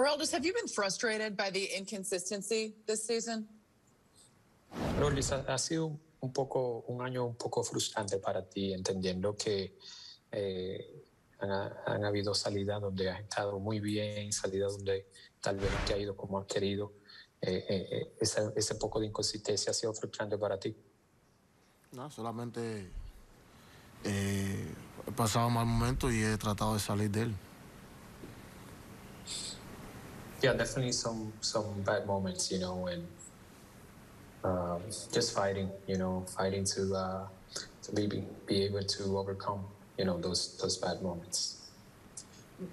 Geraldus, have you been frustrated by the inconsistency this season? Rolis, ha, ha sido un poco un año un poco frustrante para ti, entendiendo que eh, han, han, habido salidas donde has estado muy bien, salidas donde tal vez no te ha ido como has querido. Eh, eh, ese, ese, poco de inconsistencia ha sido frustrante para ti. No, solamente he pasado mal momento y he tratado de salir de él. Yeah, definitely some some bad moments, you know, and um, just fighting, you know, fighting to uh, to be be able to overcome, you know, those those bad moments.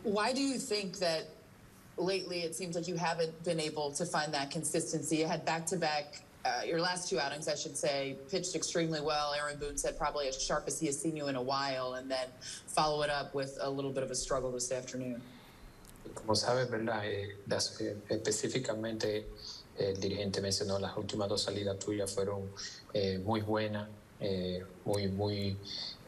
Why do you think that lately it seems like you haven't been able to find that consistency? You had back to back. your last two outings, I should say, pitched extremely well. Aaron Boone said probably as sharp as he has seen you in a while, and then follow it up with a little bit of a struggle this afternoon. Como sabes, ¿verdad? Eh, específicamente el dirigente mencionó las últimas dos salidas tuyas fueron eh, muy buenas, eh, muy, muy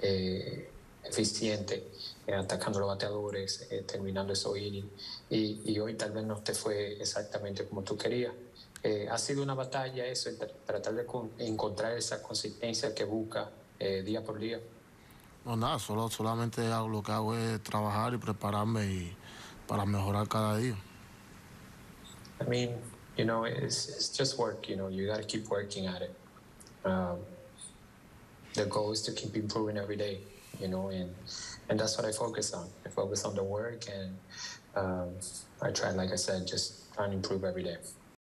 eh, eficientes, eh, atacando los bateadores, eh, terminando esos innings. Y, y, hoy tal vez no te fue exactamente como tú querías. ha sido una batalla eso, tratar de encontrar esa consistencia que busca día por día. No, nada, solo, solamente hago, lo que hago es trabajar y prepararme y para mejorar cada día. I mean, you know, it's, it's just work, you know, you got to keep working at it. Um, the goal is to keep improving every day, you know, and, and that's what I focus on. I focus on the work and um, I try, like I said, just try and improve every day.